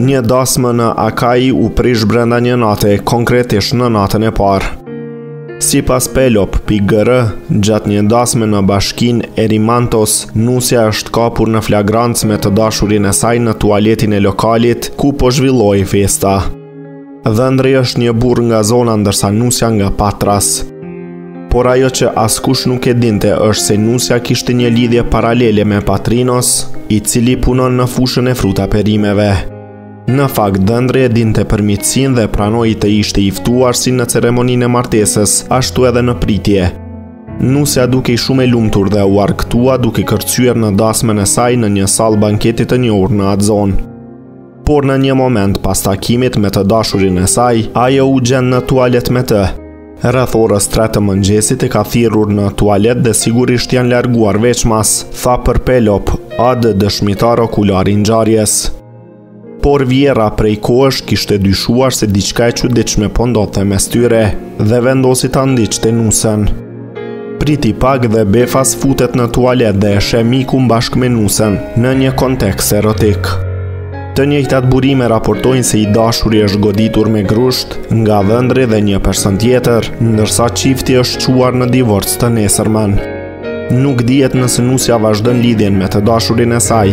Një dasmë në Akai u prish brenda një nate, konkretisht në natën e parë. Sipas Pelop, PGR, gjatë një dasme në bashkinë Erimantos, nusja është kapur në flagrancë me të dashurin e saj në tualetin e lokalit, ku po zhvillohej festa. Dhëndri është një burrë nga zona ndërsa nusja nga Patras. Por ajo që askush nuk e dinte është se nusja kishte një lidhje paralele me Patrinos, i cili punon në fushën e fruta perimeve. Në fakt, dhëndri e dinte për miqësinë dhe pranoi të ishte i ftuar si në ceremoninë e martesës, ashtu edhe në pritje. Nusja dukej shumë e lumtur dhe u argëtua duke kërcyer në dasmën e saj në një sallë banketi të njohur në atë zonë. Por në një moment pas takimit me të dashurin e saj, ajo u gjend në tualet me të. Rreth orës 3 të mëngjesit e ka thirrur në tualet dhe sigurisht janë larguar veçmas, tha për Pelop, ad dëshmitar okular i ngjarjes. Por vjehrra prej kohësh kishte dyshuar se diçka e çuditshme po ndodhte mes tyre dhe vendosi ta ndiqte nusen. Priti pak dhe befas futet në tualet dhe e sheh mikun bashkë me nusen në një kontekst erotik. Të njëjtat burime raportojnë se i dashuri është goditur me grusht nga dhëndri dhe një person tjetër, ndërsa çifti është çuar në divorc të nesërmen. Nuk dihet nëse nusja vazhdon lidhjen me të dashurin e saj.